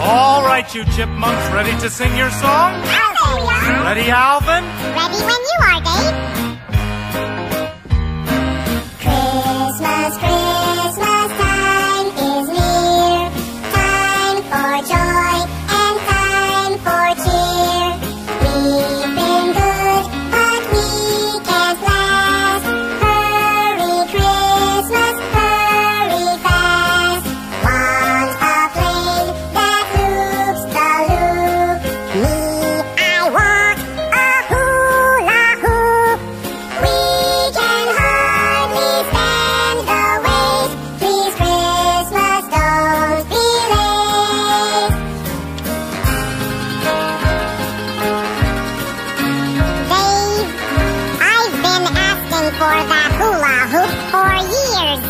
All right, you chipmunks, ready to sing your song? Ready, Alvin? Ready when you for that hula hoop for years.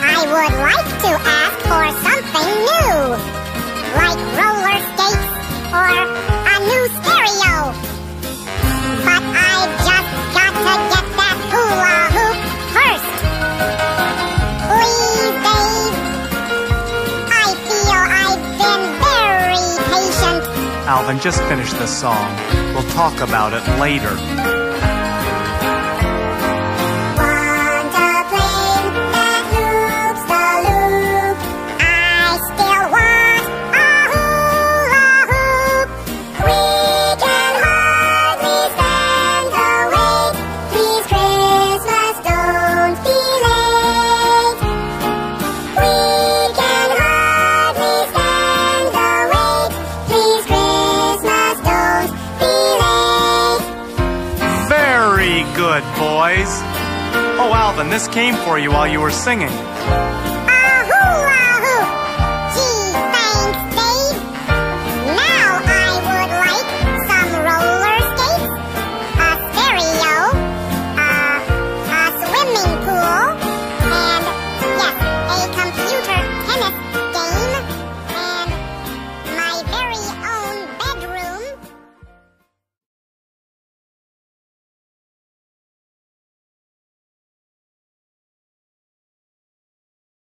I would like to ask for something new, like roller skates or a new stereo. But I've just got to get that hula hoop first. Please, Dave. I feel I've been very patient. Alvin, just finish this song. We'll talk about it later. Good, boys. Oh, Alvin, this came for you while you were singing.